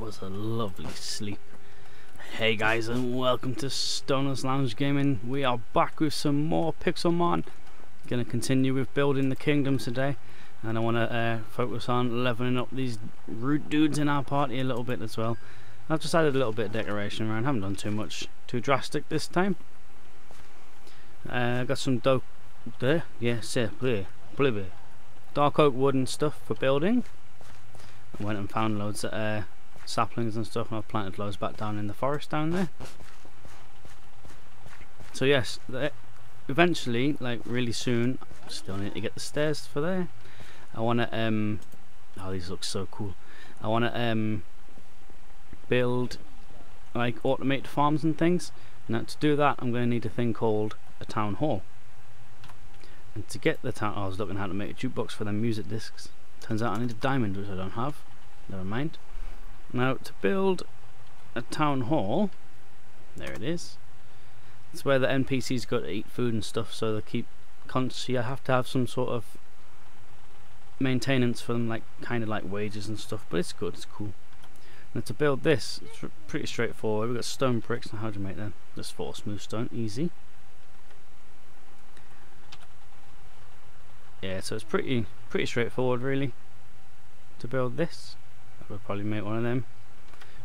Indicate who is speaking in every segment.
Speaker 1: was a lovely sleep. Hey guys and welcome to Stoners Lounge Gaming. We are back with some more Pixelmon. Gonna continue with building the kingdom today. And I want to uh, focus on leveling up these root dudes in our party a little bit as well. I've just added a little bit of decoration around. haven't done too much too drastic this time. Uh, got some dope there. Yeah, blue, blue, dark oak wood and stuff for building. I went and found loads of uh, saplings and stuff and I've planted loads back down in the forest down there. So yes, eventually, like really soon, still need to get the stairs for there. I want to, um, oh these look so cool. I want to um, build like automate farms and things. Now to do that I'm going to need a thing called a town hall. And to get the town, I was looking how to make a jukebox for them music discs. Turns out I need a diamond which I don't have. Never mind. Now to build a town hall, there it is. It's where the NPCs go to eat food and stuff, so they keep constantly. I have to have some sort of maintenance for them, like kind of like wages and stuff. But it's good, it's cool. Now to build this, it's pretty straightforward. We've got stone bricks. Now how do you make them? Just four smooth stone, easy. Yeah, so it's pretty pretty straightforward really to build this. I will probably make one of them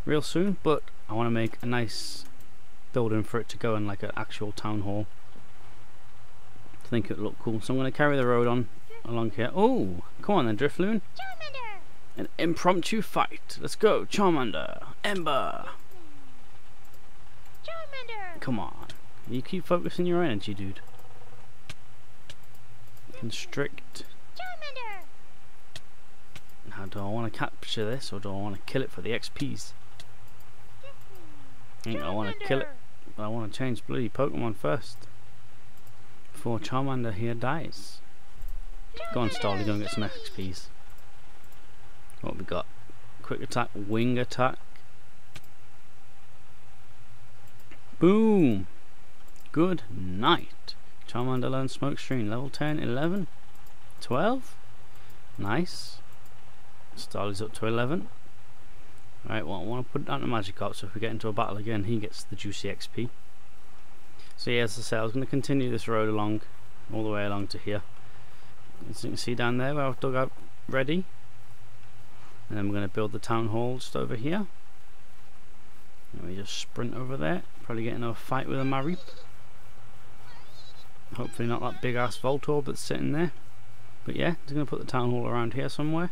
Speaker 1: real soon, but I want to make a nice building for it to go in like an actual town hall. I think it would look cool. So I'm going to carry the road on along here. Oh, come on then, Drifloon. Charmander! An impromptu fight. Let's go, Charmander. Ember. Charmander! Come on. You keep focusing your energy, dude. Constrict. Now, do I want to capture this or do I want to kill it for the XPs? Hmm, I think I want to kill it, I want to change bloody Pokemon first. Before Charmander here dies. Go on, Starly, go and get some XPs. What we got? Quick attack, wing attack. Boom! Good night. Charmander learns smoke screen. Level 10, 11, 12. Nice. Starly's up to 11. Right, well, I want to put down the Magikarp so if we get into a battle again, he gets the juicy XP. So yeah, as I say, I was going to continue this road along, all the way along to here. As you can see down there where I've dug out ready. And then we're going to build the town hall just over here. And we just sprint over there. Probably get into a fight with a Mareep. Hopefully not that big ass Voltorb that's sitting there. But yeah, just going to put the town hall around here somewhere.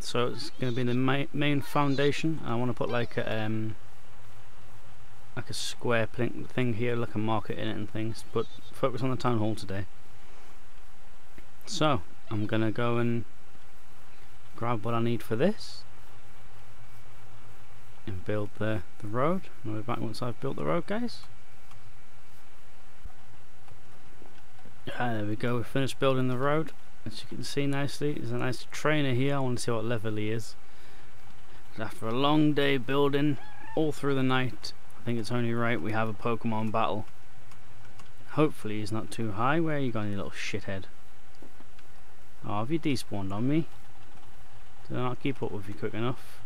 Speaker 1: So it's going to be the ma main foundation. I want to put like a um, like a square thing here, like a market in it and things. But focus on the town hall today. So I'm going to go and grab what I need for this and build the, the road. I'll be back once I've built the road guys. Ah, there we go, we finished building the road. As you can see nicely, there's a nice trainer here. I want to see what level he is. After a long day building, all through the night, I think it's only right we have a Pokemon battle. Hopefully he's not too high. Where are you going, you little shithead? Oh, have you despawned on me? Did I not keep up with you quick enough?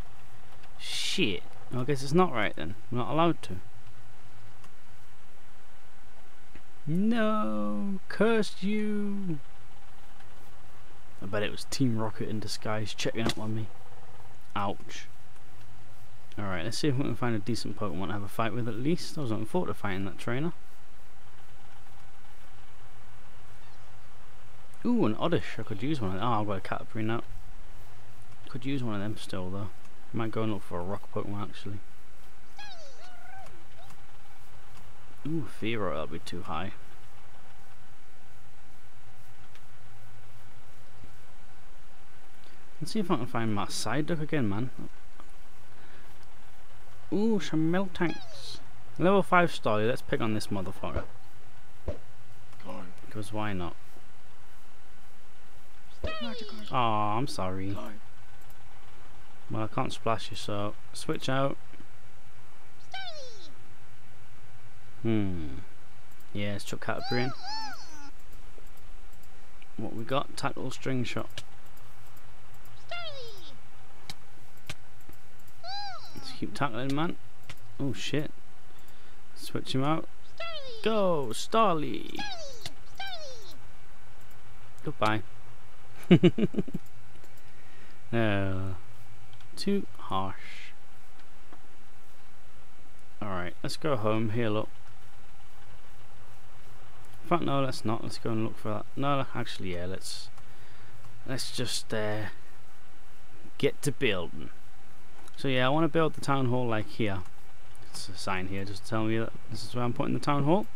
Speaker 1: Shit. I guess it's not right then. I'm not allowed to. No! cursed you! I bet it was Team Rocket in disguise checking up on me. Ouch. Alright, let's see if we can find a decent Pokemon to have a fight with at least. I was looking forward to fighting that trainer. Ooh, an Oddish. I could use one of them. Oh, I've got a Caterpie now. Could use one of them still, though. Might go and look for a rock Pokemon, actually. Ooh, Fearow, that'll be too high. Let's see if I can find my Psyduck again, man. Ooh, some Miltanks. Level 5 Starly, let's pick on this motherfucker. Because why not? Oh, I'm sorry. Well, I can't splash you, so switch out. Hmm. Yeah, let's chuck Caterpie in. What we got? Tackle String Shot. Let's keep tackling, man. Oh shit. Switch him out.
Speaker 2: Starly.
Speaker 1: Go, Starly.
Speaker 2: Starly.
Speaker 1: Goodbye. no. Too harsh. Alright, let's go home. Heal up. In fact, no, let's not. Let's go and look for that. No, actually, yeah, let's... Let's just, uh... Get to building. So yeah, I want to build the town hall like here. It's a sign here just telling me that this is where I'm putting the town hall.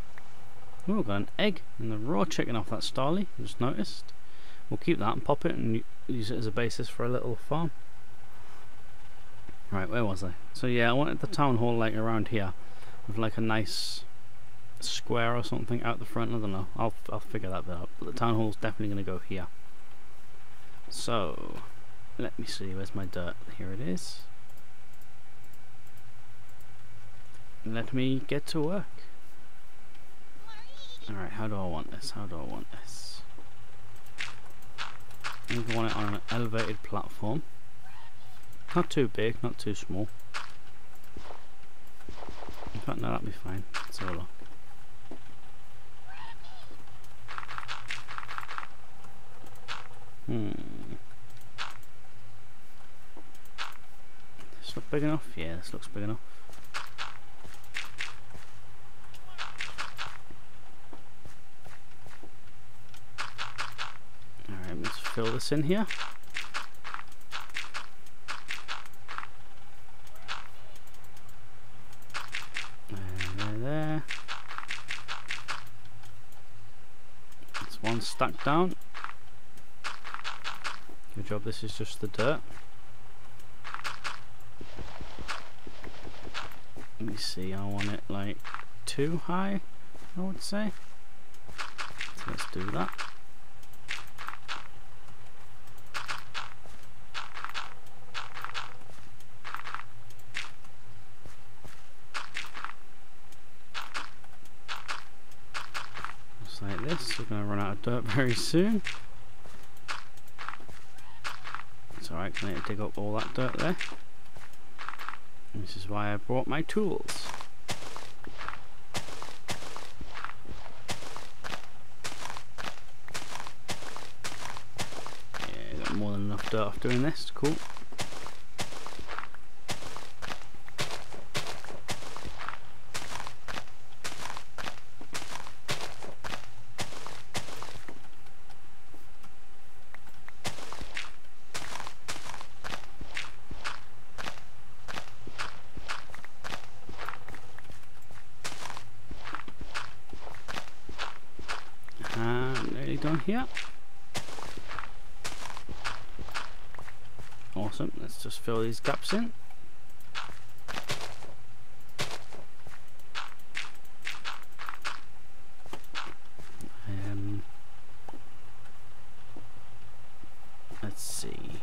Speaker 1: Oh, we've got an egg and the raw chicken off that Starly, just noticed. We'll keep that and pop it and use it as a basis for a little farm. Right, where was I? So yeah, I wanted the town hall like around here with like a nice square or something out the front. I don't know. I'll I'll figure that out. But the town hall's definitely going to go here. So let me see. Where's my dirt? Here it is. Let me get to work. Alright, how do I want this? How do I want this? I think I want it on an elevated platform. Not too big, not too small. In fact, no, that'd be fine. A look. Hmm. Big enough? Yeah, this looks big enough. Alright, let's fill this in here. There, there. That's one stack down. Good job, this is just the dirt. Let me see, I want it like too high, I would say. So let's do that. Just like this, we're of dirt very soon. It's alright, I need to dig up all that dirt there. This is why I brought my tools. Yeah, got more than enough dirt off doing this, cool. And nearly done here. Awesome, let's just fill these gaps in. Um, let's see.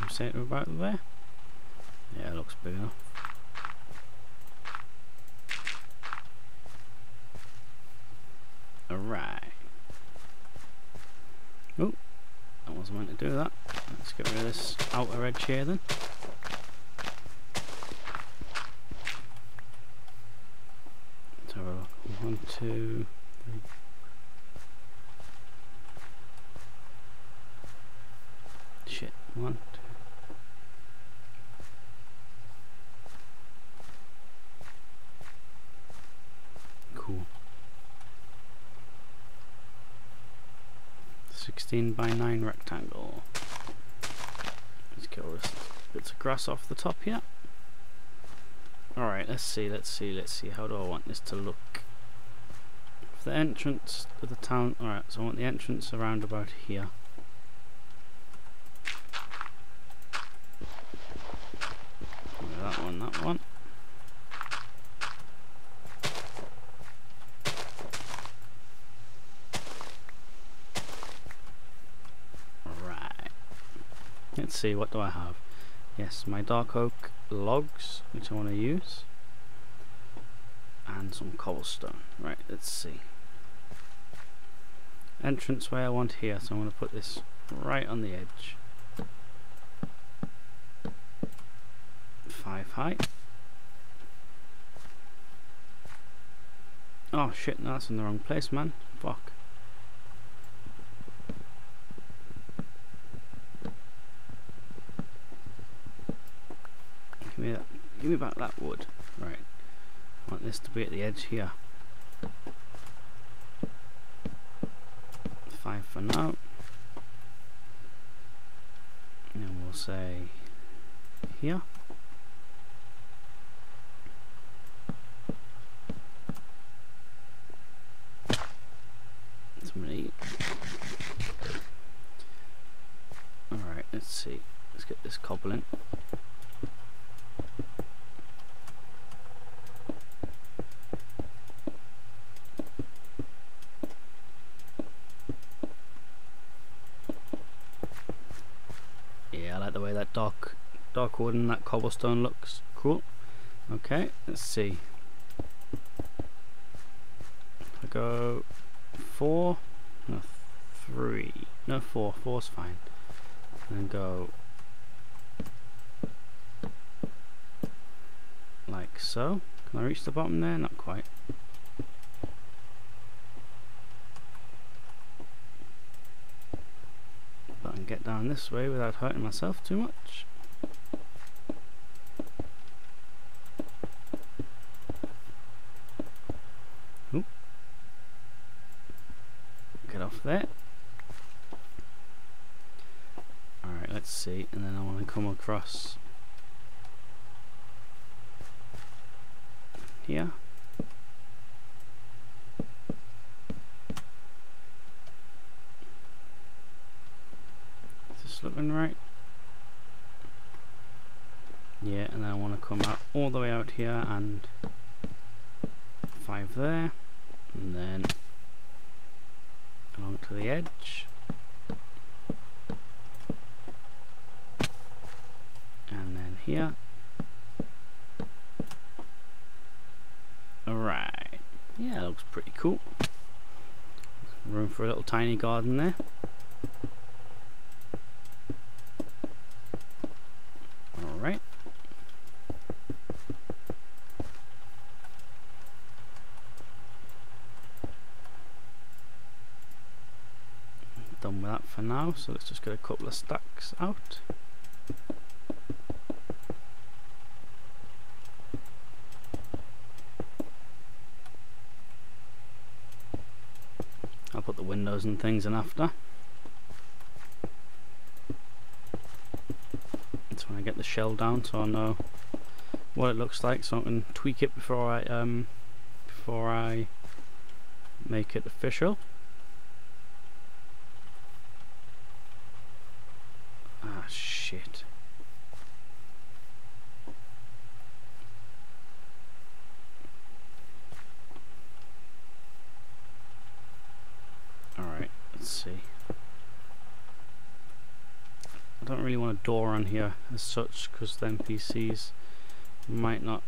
Speaker 1: I'm saying about there. Yeah, it looks big enough. Alright. Oh, I wasn't meant to do that. Let's get rid of this outer edge here then. Let's have a look. One, two, three. Shit. One, two. Cool. 16 by 9 rectangle. Let's kill this bits of grass off the top here. Alright, let's see, let's see, let's see. How do I want this to look? For the entrance to the town. Alright, so I want the entrance around about here. That one, that one. Right. Let's see, what do I have? Yes, my dark oak logs, which I want to use. And some cobblestone. Right, let's see. entrance way I want here, so I'm going to put this right on the edge. Five height. Oh shit, no, that's in the wrong place, man. Fuck. Me that. Give me back that wood. Right. I want this to be at the edge here. Five for now. And we'll say here. Alright, let's see. Let's get this cobbling. Yeah, I like the way that dark and that cobblestone looks. Cool. Okay, let's see. I go four, no three, no four, four's fine. And then go like so. Can I reach the bottom there? Not quite. But I can get down this way without hurting myself too much. Oop. Get off there. Alright, let's see. And then I want to come across here. Is this looking right? Yeah, and then I want to come out all the way out here and five there, and then along to the edge. And then here. Alright. Yeah, looks pretty cool. Room for a little tiny garden there. Alright. Done with that for now, so let's just get a couple of stacks out. I'll and things in after. That's when I get the shell down so I know what it looks like so I can tweak it before I um before I make it official. Ah shit. Alright, let's see. I don't really want a door on here as such because the PCs might not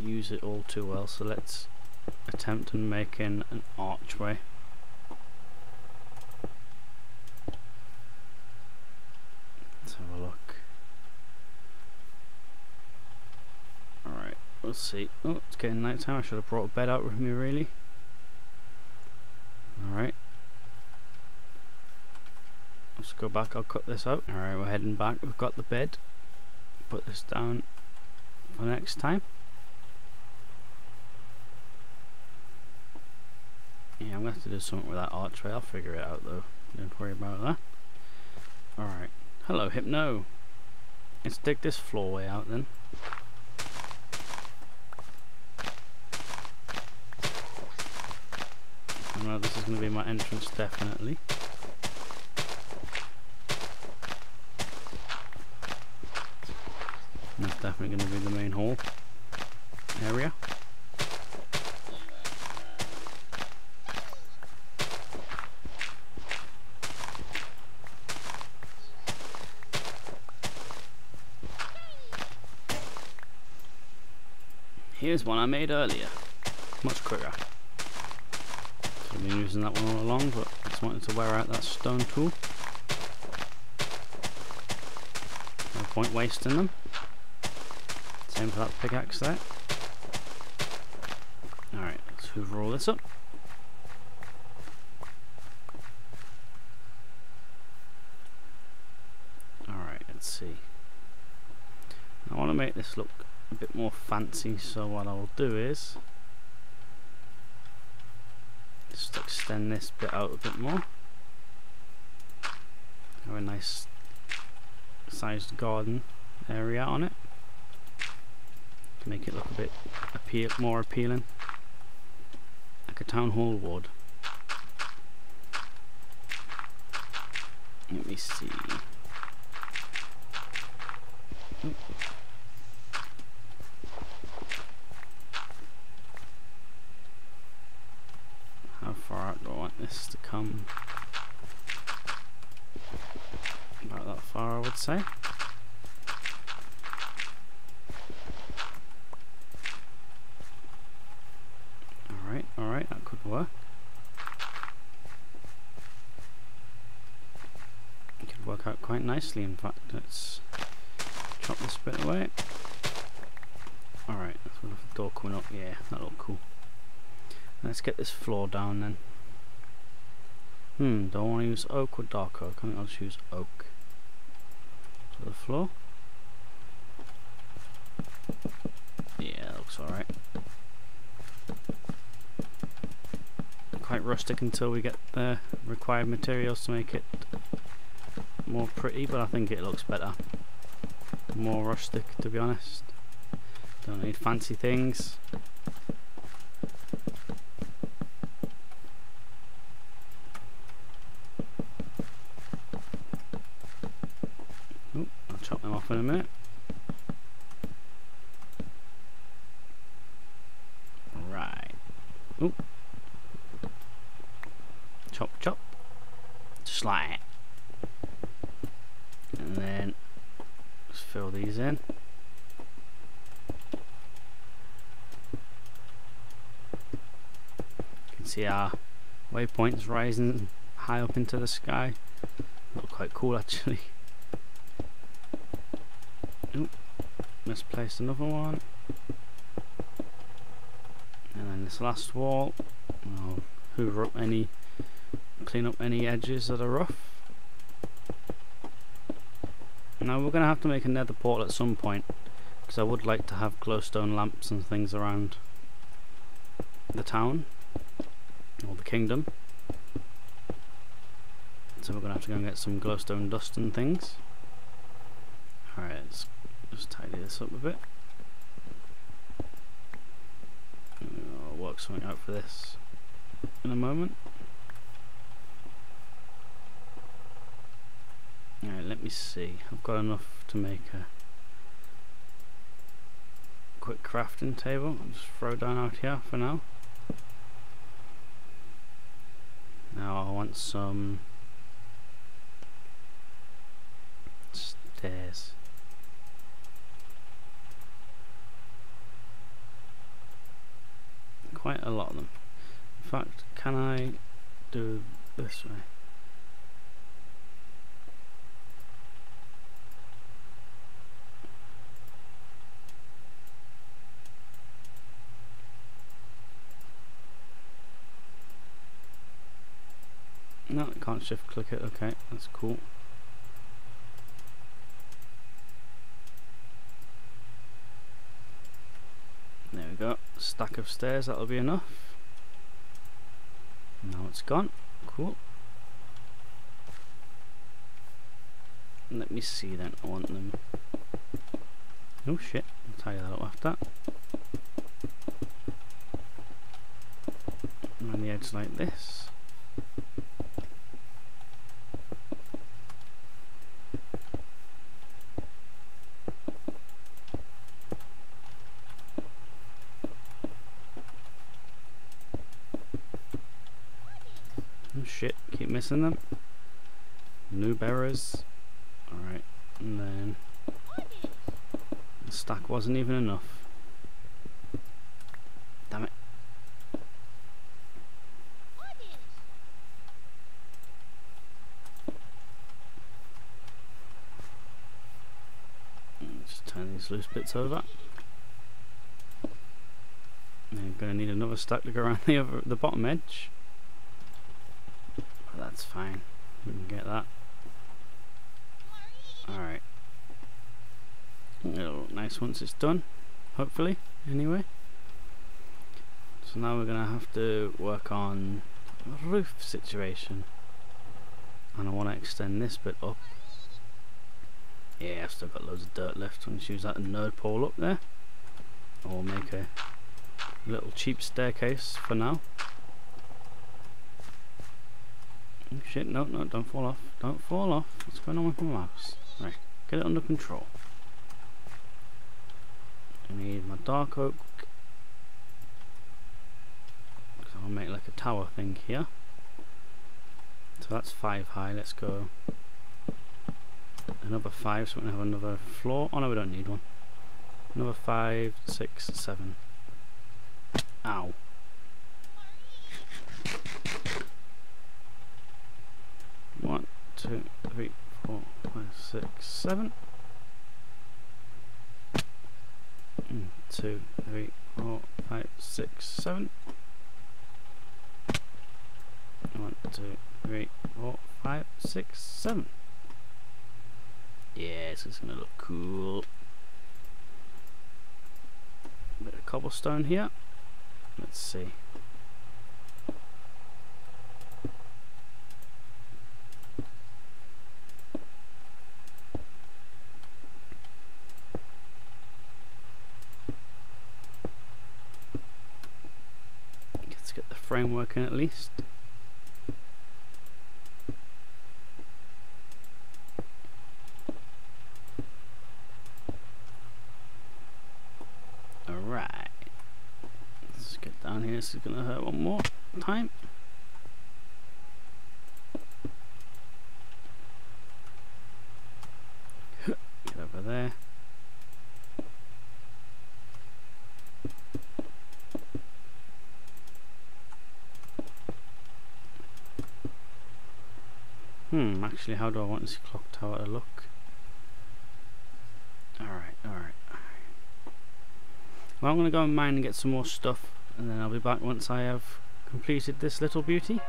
Speaker 1: use it all too well so let's attempt and making an archway. Let's have a look. Alright, let's see. Oh, it's getting night time. I should have brought a bed out with me really. Alright. Let's go back, I'll cut this out. Alright, we're heading back. We've got the bed. Put this down for next time. Yeah, I'm to have to do something with that archway. I'll figure it out though. Don't worry about that. Alright. Hello, Hypno. Let's dig this floorway out then. I know this is going to be my entrance definitely. That's definitely going to be the main hall area. Here's one I made earlier. Much quicker. I've been using that one all along, but just wanted to wear out that stone tool. No point wasting them. Same for that pickaxe there. Alright, let's hoover all this up. Alright, let's see. I want to make this look a bit more fancy, so what I'll do is just extend this bit out a bit more. Have a nice sized garden area on it to make it look a bit appeal more appealing. Like a town hall would let me see. How far out do I want this to come? About that far I would say Alright, alright, that could work. It could work out quite nicely in fact. Let's chop this bit away. Alright, that's the door coming up. Yeah, that look cool. Let's get this floor down then. Hmm, do I want to use oak or dark oak? I think I'll just use oak. For the floor. Yeah, looks alright. quite rustic until we get the required materials to make it more pretty but I think it looks better. More rustic to be honest. Don't need fancy things. I'll chop them off in a minute. Right. Chop chop like it and then just fill these in. You can see our waypoints rising high up into the sky. Look quite cool actually. Oop, misplaced another one. And then this last wall. I'll hoover up any clean up any edges that are rough. Now we're going to have to make a nether portal at some point because I would like to have glowstone lamps and things around the town or the kingdom. So we're going to have to go and get some glowstone dust and things. Alright, let's just tidy this up a bit. I'll uh, work something out for this in a moment. Alright, let me see. I've got enough to make a quick crafting table. I'll just throw down out here for now. Now I want some stairs. Quite a lot of them. In fact, can I do this way? Can't shift click it. Okay, that's cool. There we go. Stack of stairs, that'll be enough. Now it's gone. Cool. Let me see then. I want them. Oh shit. I'll tie that up after. Around the edge like this. barrows in them? New barrows? Alright, and then... The stack wasn't even enough. Damn it. Just turn these loose bits over. I'm going to need another stack to go around the, other, the bottom edge. That's fine. We can get that. Alright. It'll look nice once it's done. Hopefully, anyway. So now we're gonna have to work on roof situation. And I want to extend this bit up. Yeah, I've still got loads of dirt left. I'm going to use that nerd pole up there. Or make a little cheap staircase for now. Oh shit, no, no, don't fall off. Don't fall off. What's going on with my mouse? Right, get it under control. I need my dark oak. So I'll make like a tower thing here. So that's five high, let's go another five so we can have another floor. Oh no, we don't need one. Another five, six, seven. Ow. One, two, three, four, five, six, seven. Mm, two, three, four, five, six, seven. One, two, three, four, five, six, seven. This is gonna look cool. Bit of cobblestone here. Let's see. Let's get down framework in at least. this is going to hurt one more time. Get over there. Hmm, actually how do I want this clock tower to look? Alright, alright. Well, I'm to go and mine and get some more stuff and then I'll be back once I have completed this little beauty.